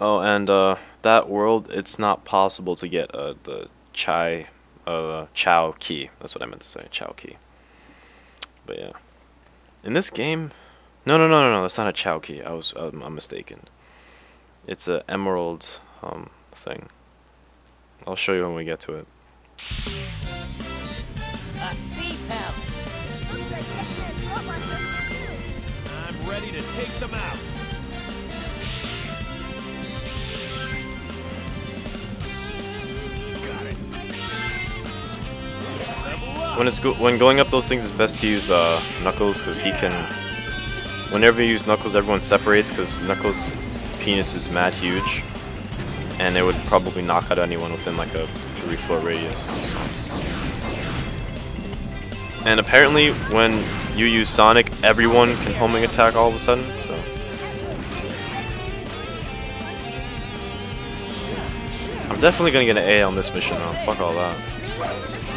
Oh, and uh, that world, it's not possible to get uh, the chai, uh, Chao key. That's what I meant to say, Chao key. But yeah, in this game, no, no, no, no, no, that's not a Chao key. I was, um, I'm mistaken. It's a emerald um thing. I'll show you when we get to it. A sea palace. I'm ready to take them out. When it's go when going up those things, it's best to use uh, Knuckles because he can. Whenever you use Knuckles, everyone separates because Knuckles' penis is mad huge, and it would probably knock out anyone within like a three foot radius. So. And apparently, when you use Sonic, everyone can homing attack all of a sudden. So. I'm definitely gonna get an A on this mission though. Fuck all that.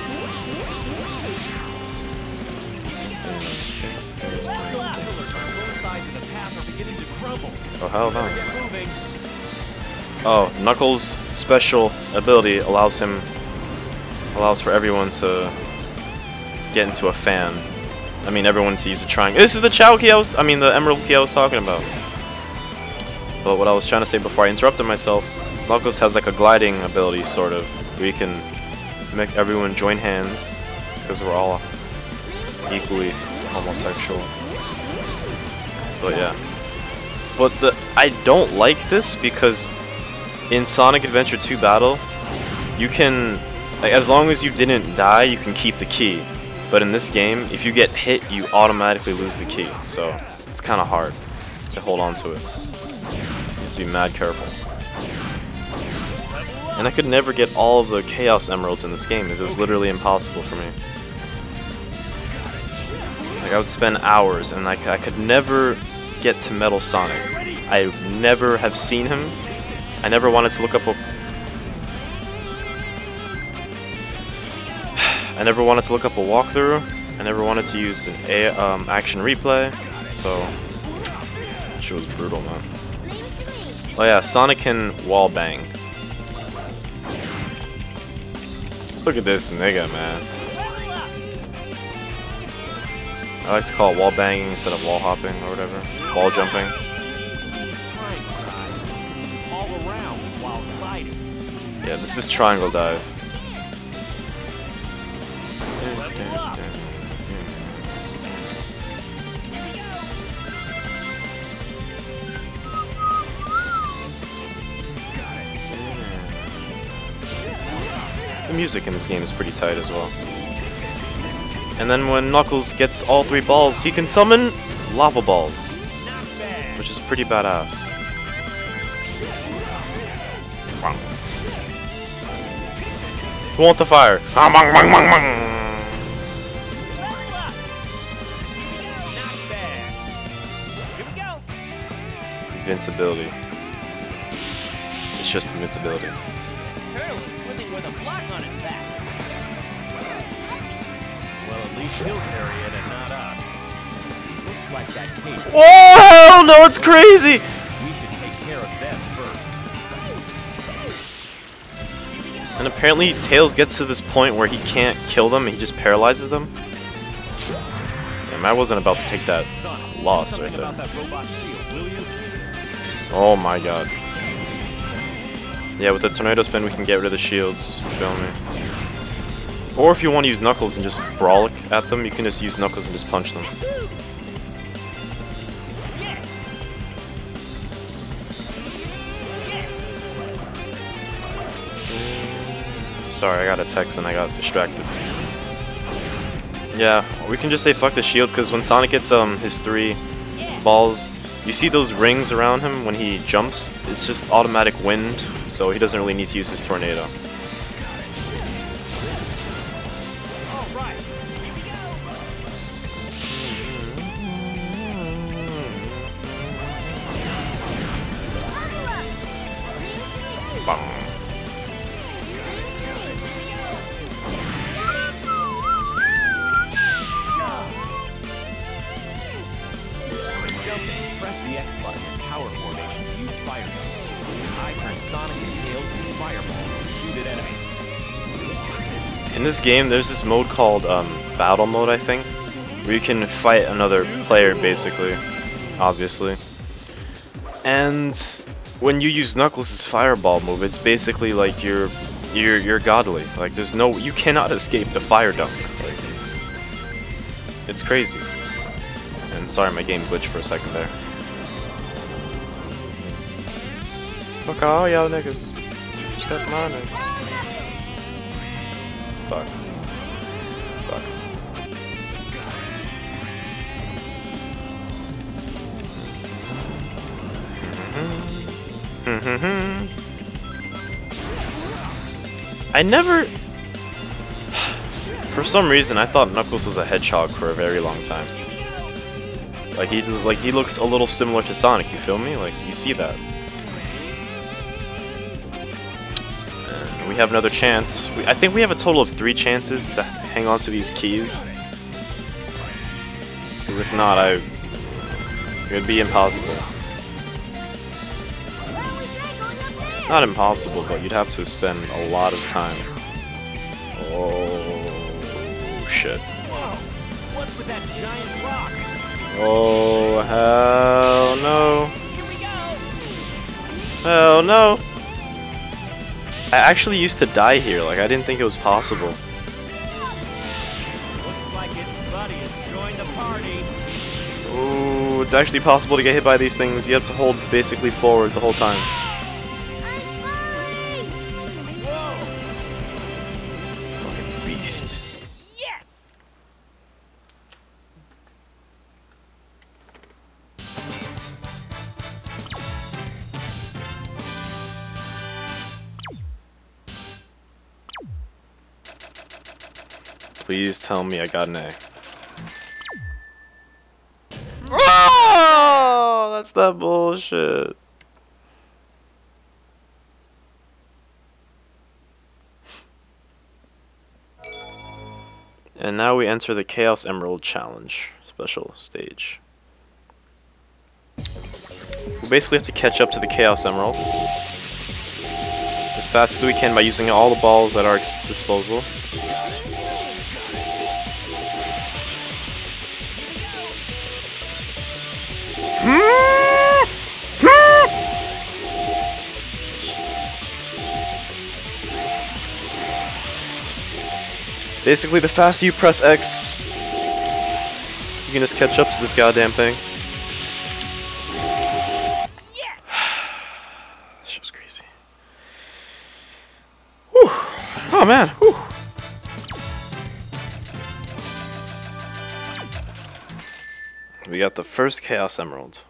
Oh hell no. Oh, Knuckles' special ability allows him allows for everyone to get into a fan. I mean, everyone to use a triangle. This is the Chao key I was, I mean, the Emerald key I was talking about. But what I was trying to say before I interrupted myself, Knuckles has like a gliding ability, sort of, you can make everyone join hands because we're all equally homosexual. But yeah. But the I don't like this because in Sonic Adventure 2 Battle, you can, like, as long as you didn't die, you can keep the key. But in this game, if you get hit, you automatically lose the key. So it's kind of hard to hold on to it. You have to be mad careful. And I could never get all of the Chaos Emeralds in this game it was literally impossible for me. Like I would spend hours and like I could never get to Metal Sonic. I never have seen him. I never wanted to look up a I never wanted to look up a walkthrough. I never wanted to use an a um, action replay. So shit was brutal, man. Oh yeah, Sonic can wall bang. Look at this nigga, man. I like to call it wall banging instead of wall hopping or whatever. Wall jumping. Yeah, this is triangle dive. The music in this game is pretty tight as well. And then when Knuckles gets all three balls, he can summon lava balls, which is pretty badass. Who want the fire? Ah. Invincibility. It's just invincibility. He'll carry it and not us. Looks like that cage. Oh no, it's crazy! We should take care of them first. And apparently Tails gets to this point where he can't kill them, he just paralyzes them. Damn, I wasn't about to take that loss right there. about that robot shield, will you? Oh my god. Yeah, with the tornado spin we can get rid of the shields, you feel me? Or if you want to use Knuckles and just brawl at them, you can just use Knuckles and just punch them. Sorry, I got a text and I got distracted. Yeah, we can just say fuck the shield because when Sonic gets um his three balls, you see those rings around him when he jumps? It's just automatic wind, so he doesn't really need to use his tornado. Press the X button in power formation to use fire. I turn Sonic and Tails into fireballs to shoot at enemies. In this game, there's this mode called um, Battle Mode, I think, where you can fight another player, basically, obviously. And when you use Knuckles' fireball move, it's basically like you're you're you're godly. Like there's no you cannot escape the fire dunk. Like it's crazy. And sorry, my game glitched for a second there. Fuck all y'all niggas. Except my nigga. Fuck. Fuck. Mm-hmm. Mm-hmm. I never. For some reason, I thought Knuckles was a hedgehog for a very long time. Like he does, like he looks a little similar to Sonic. You feel me? Like you see that. Have another chance. We, I think we have a total of three chances to hang on to these keys. Because if not, I it would be impossible. Not impossible, but you'd have to spend a lot of time. Oh shit. Whoa! What's with that giant rock? Oh actually used to die here, like I didn't think it was possible. Looks like its buddy has joined the party. Ooh, it's actually possible to get hit by these things. You have to hold basically forward the whole time. Please tell me I got an A. Oh, that's that bullshit. And now we enter the Chaos Emerald Challenge special stage. We basically have to catch up to the Chaos Emerald as fast as we can by using all the balls at our disposal. Basically, the faster you press X, you can just catch up to this goddamn thing. Yes. This shit's crazy. Whew. Oh man. Whew. We got the first Chaos Emerald.